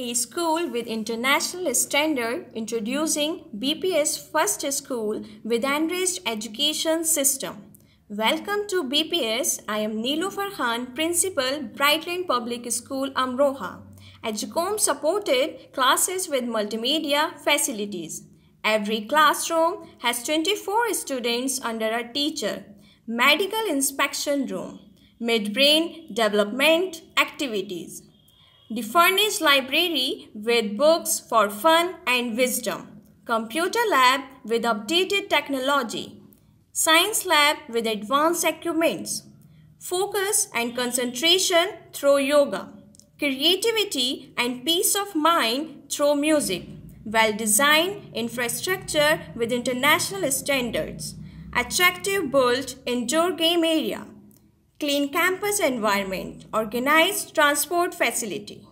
A school with international standard introducing BPS First School with enriched education system. Welcome to BPS. I am Neelu Farhan, Principal, Brightland Public School, Amroha. Educomp supported classes with multimedia facilities. Every classroom has 24 students under a teacher. Medical inspection room. Midbrain development activities. The furnished library with books for fun and wisdom. Computer lab with updated technology. Science lab with advanced equipments. Focus and concentration through yoga. Creativity and peace of mind through music. Well-designed infrastructure with international standards. Attractive built indoor game area clean campus environment, organized transport facility.